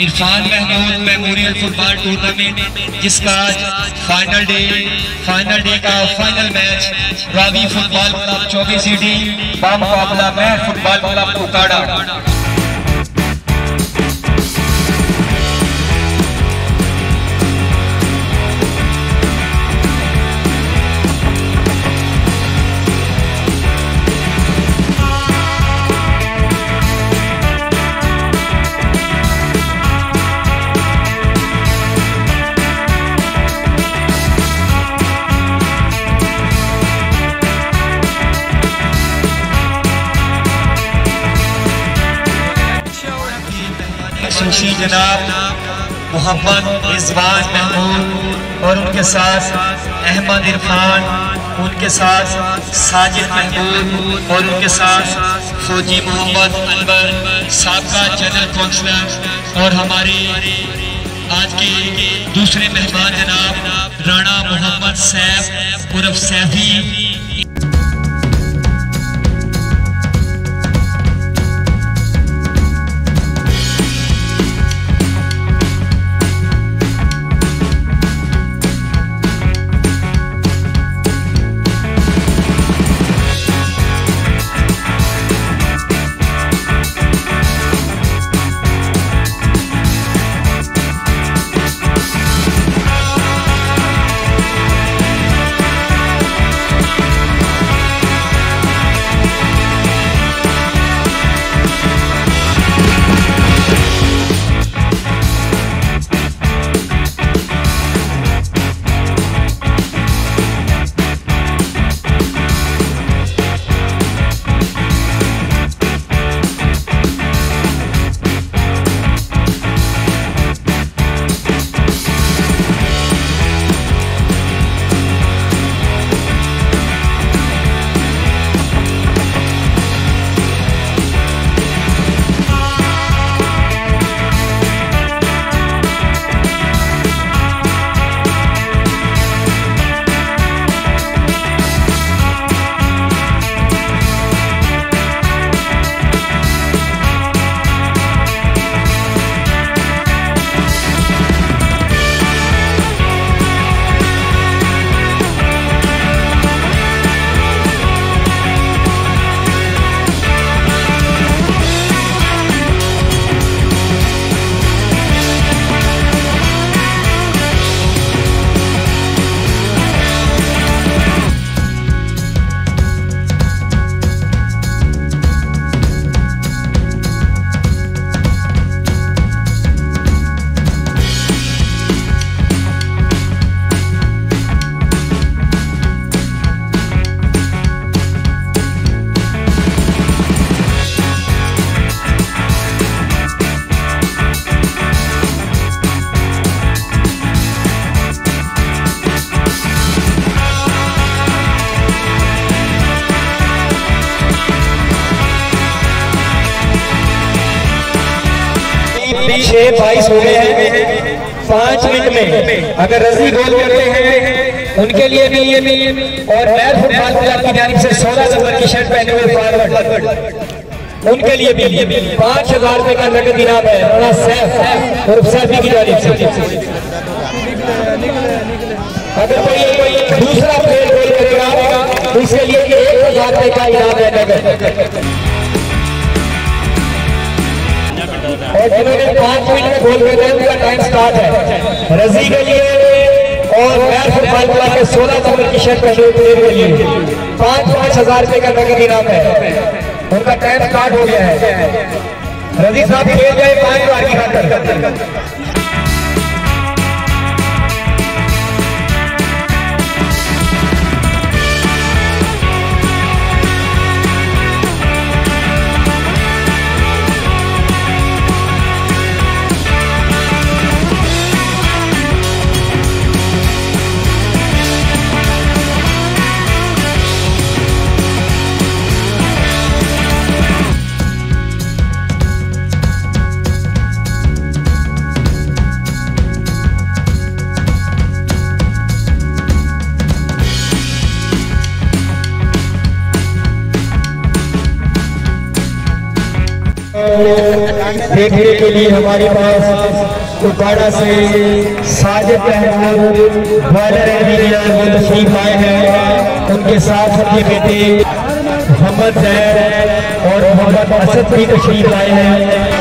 Irfan Mahmood memorial football tournament, जिसका आज final day final day का final match Ravi football club, चौबीस D मुकाबला महर फुटबॉल क्लब उकाड़ा। जनाब मोहम्मद रिजवान महमूद और उनके साथ अहमद इरफान, उनके साथ साजिद महमूद और उनके साथ फौजी मोहम्मद अनवर, सबका जनरल काउंसलर और हमारे आज के दूसरे मेहमान जनाब, राणा मोहम्मद सैफ, उर्फ़ सैफी। बाईस हो गए हैं। पाँच मिनट में अगर रज़ी गोल करते हैं, उनके लिए भी ये भी। और मैर फुटबॉल क्लब की जानी से सोलह नंबर की शर्ट पहने हुए फॉरवर्ड उनके लिए भी पाँच हज़ार रुपए का नगद इनाम है। राणा सैफ और सैफी की जानी से। अगर कोई कोई दूसरा प्लेयर गोल करेगा तो इसके लिए एक हज़ार रुपए का इनाम है नगद। और जिन्होंने पाँच मिनट गोल कर दिया उनका टाइम स्टार्ट है रज़ी के लिए और गैर फुटबॉल क्लब के सोलह नंबर की शर्ट पहने प्लेयर के लिए पाँच पाँच हज़ार रुपए का नगद इनाम है? उनका टाइम स्टार्ट हो गया है। रज़ी साहब खेल गए पाँच बार की खातर। देखने के लिए हमारे पास उकाड़ा से साजिद तशरीफ़ आए हैं। उनके साथ उनके बेटे, मोहम्मद जैर और मोहम्मद असद भी तशरीफ़ आए हैं।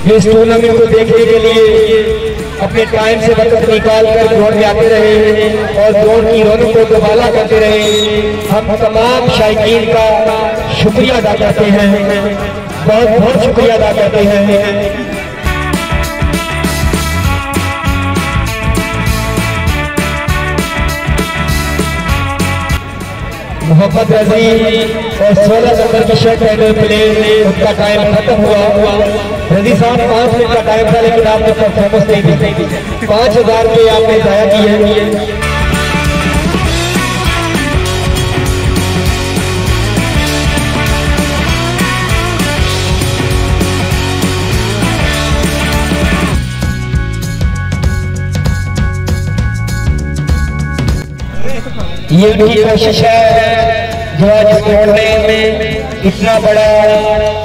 इस टूर्नामेंट को देखने के लिए अपने टाइम से वक्त निकाल कर दौड़ में आते रहे और दौड़ की रौनक को दोबाला करते रहे। हम तमाम शायकीन का शुक्रिया अदा करते हैं। बहुत बहुत शुक्रिया अदा करते हैं। मोहम्मद रज़ी और सोलह नंबर की शर्ट पहने प्लेयर उनका टाइम खत्म हुआ हुआ। रज़ी साहब पाँच मिनट का टाइम था, लेकिन आपने परफॉर्मेंस नहीं दी पाँच हज़ार के आपने जाया किए ये भी कोशिश है जो आज इस में इतना बड़ा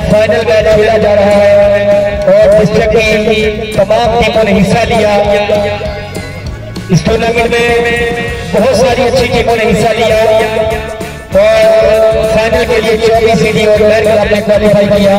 फाइनल मैच खेला जा रहा है। और डिस्ट्रिक्ट की तमाम टीमों ने हिस्सा लिया। इस टूर्नामेंट में बहुत सारी अच्छी टीमों ने हिस्सा लिया और फाइनल के लिए चौबीस सीटी और मैन क्वालिफाई किया।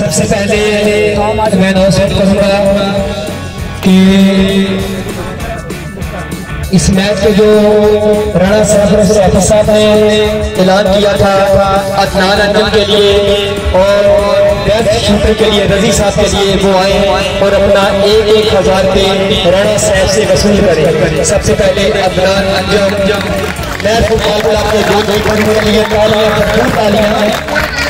सबसे पहले मैं नौसेट करूँगा कि इस मैच के जो राणा साहब साहब ने ऐलान किया था, अदनान अंजम के लिए और शूटर के लिए, रज़ी साहब के लिए वो आए और अपना एक एक हज़ार पे राणा साहब से वसूल करें। सबसे पहले अदनान अंजम, मैं फुटबॉल क्लब के दो दो तालियाँ।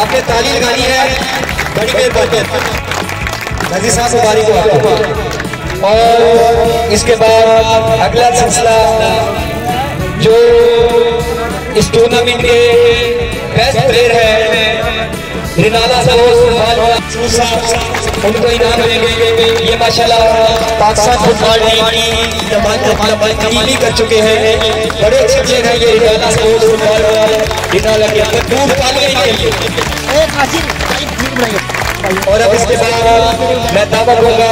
आपने ताली लगानी है। बड़ी मेहरबानी। नजी साहब, मुबारक आपको। और इसके बाद अगला सिलसिला जो इस टूर्नामेंट के बेस्ट प्लेयर है रिनाला से वो फुटबॉल उनको इनाम मिलेंगे ये माशाल्लाह पाकिस्तान फुटबॉल टीम कर चुके हैं। बड़े अच्छे प्लेयर हैं ये रिनाला से वो फुटबॉल वाला के अंदर दूर पालने के लिए और अब इसके बाद मैं दावा दूँगा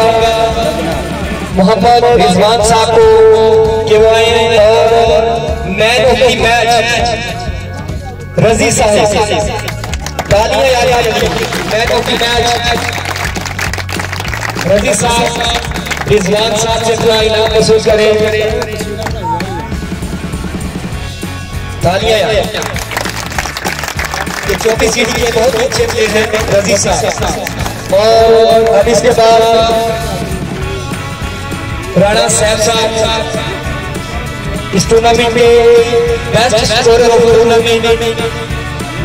मोहम्मद रिजवान साहब को कि वो आए और मैन ऑफ़ द मैच रज़ी साहब। साहब, रिजवान साहब से अपना इनाम वसूल करें। तालियाँ याद ये चौबीस सीट के बहुत अच्छे प्लेयर हैं, रज़ी साहब। और अब इसके बाद राणा सैफ साहब। इस टूर्नामेंट में best scorer of tournament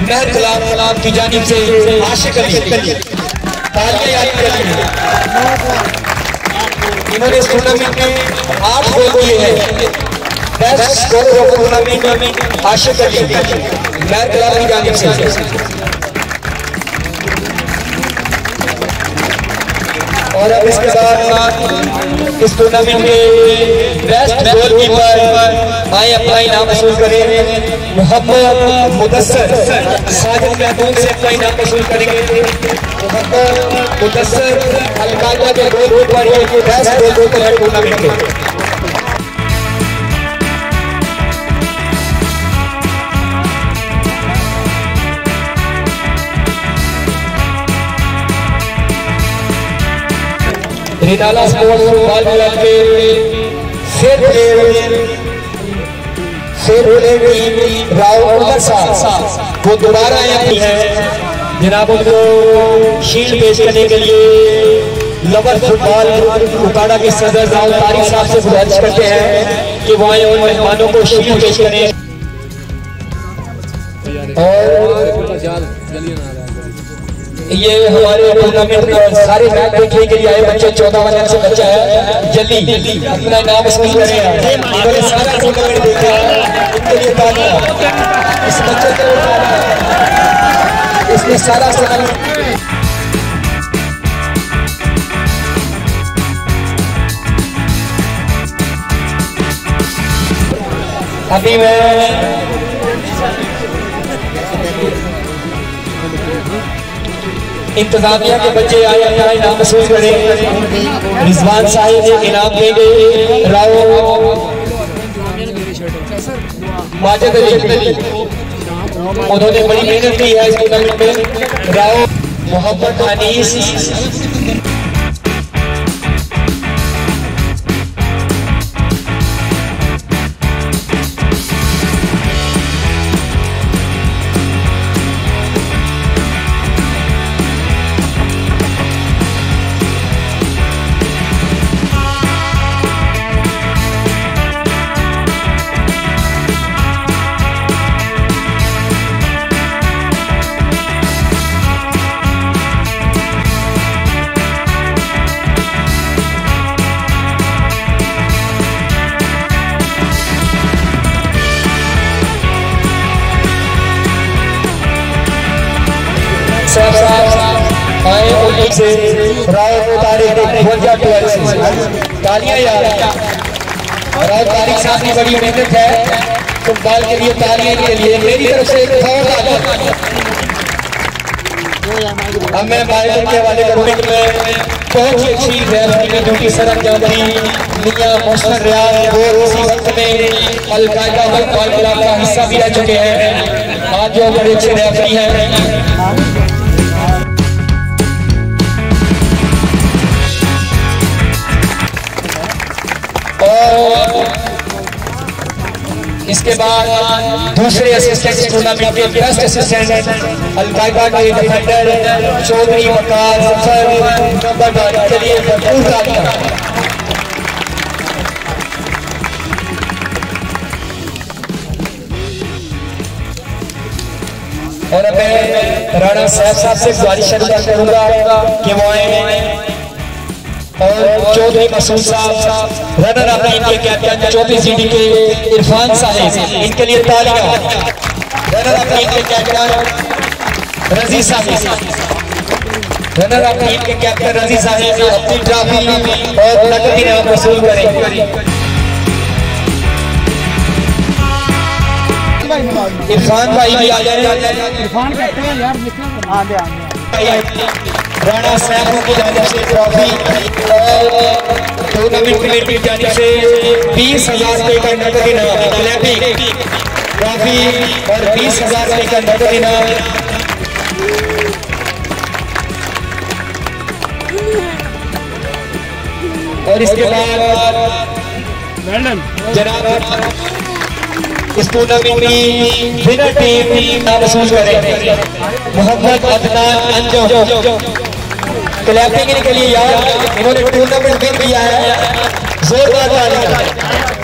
Mehar Kalam Kalam की जानिब से आशिक अली। इन्होंने इस टूर्नामेंट में आठ गोल किए हैं। Best scorer of tournament Ashiq Ali. Mehar Kalam की जानिब से। और अब इसके बाद इस टूर्नामेंट में बेस्ट गोलकीपर आए अपना इनाम वसूल करें। मोहम्मद मुदस्सर। साजिद महमूद से अपना इनाम वसूल करेंगे। मोहम्मद मुदस्सर अलकायदा के गोल पर ये बेस्ट गोलकीपर है टूर्नामेंट के रिनाला स्पोर्ट्स फुटबॉल क्लब के प्लेयर। वो दोबारा आए है। जनाब उनको शील्ड पेश करने के लिए लवर फुटबॉल उकाड़ा के सदर राव तारिक साहब से गुजारिश करते हैं कि वो आए उन मेहमानों को शील्ड पेश करें। और ये हमारे टूर्नामेंट में सारे मैच देखने के लिए आए, बच्चे चौदह वर्ष से बच्चा है, जल्दी, अपना नाम स्कूल करें इन्होंने सारा टूर्नामेंट देखा इनके लिए तालियाँ इस बच्चे को इसने सारा साल अभी मैं इंतजामिया के बच्चे आए अपना इनाम वसूल करें। रिजवान साहिब ने इनाम देंगे राव माजद अली। उन्होंने बड़ी मेहनत की है इस टूर्नामेंट में राव मोहम्मद अनीस तारिक वजह ट्वेल्व तालियाँ यार। राव तारिक साहब की बड़ी मेहनत है। फुटबॉल के लिए, तालियाँ के लिए। मेरी तरफ़ से एक और तालियाँ अब मैं बाइबल के हवाले करूँगा में बहुत ही अच्छी रेफरी ने ड्यूटी सर अंजाम दी मियाँ मोहसन रियाज वो इसी वक्त में अलकायदा वल का हिस्सा भी रह चुके हैं। आज जो बड़े अच्छे रेफरी हैं। इसके बाद दूसरे असिस्टेंट टूर्नामेंट के बेस्ट असिस्टेंट अलकायदा के डिफेंडर चौधरी वकार ज़फ़र नंबर के लिए भरपूर तालियाँ और मैं राणा साहब साहब से गुजारिश करूँगा कि वो आए। और चौधरी मसूद साहब रनर अप टीम के कैप्टन चौथी सीडी के इरफान साहिब इनके लिए तालियाँ। रनर अप टीम के कैप्टन रज़ी साहब। रनर अप टीम के कैप्टन रज़ी साहब अपनी ट्रॉफी और नकद इनाम वसूल करें। इरफान भाई भी आ जाए इरफान कहते हैं यार निकल आ गया आ गया राणा साहब की जानिब से ट्रॉफी और टूर्नामेंट कमेटी की जानिब से बीस हज़ार रुपए का नकद इनाम क्लैपिंग ट्रॉफी और बीस हज़ार रुपए का नकद इनाम और इसके बाद मैडम। जनाब इस टूर्नामेंट की विनर टीम नाम वसूल करें। मोहम्मद अदनान अंजम क्लैपिंग के लिए यार इन्होंने टूर्नामेंट विन किया है। जोरदार तालियाँ।